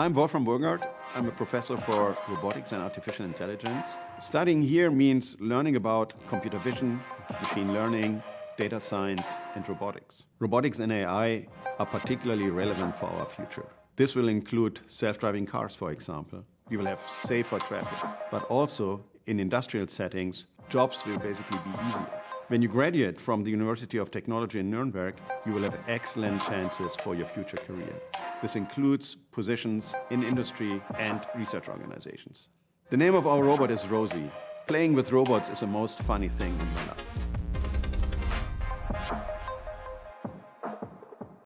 I'm Wolfram Burgard. I'm a professor for robotics and artificial intelligence. Studying here means learning about computer vision, machine learning, data science, and robotics. Robotics and AI are particularly relevant for our future. This will include self-driving cars, for example. We will have safer traffic, but also in industrial settings, jobs will basically be easier. When you graduate from the University of Technology in Nuremberg, you will have excellent chances for your future career. This includes positions in industry and research organizations. The name of our robot is Rosie. Playing with robots is the most funny thing in my life.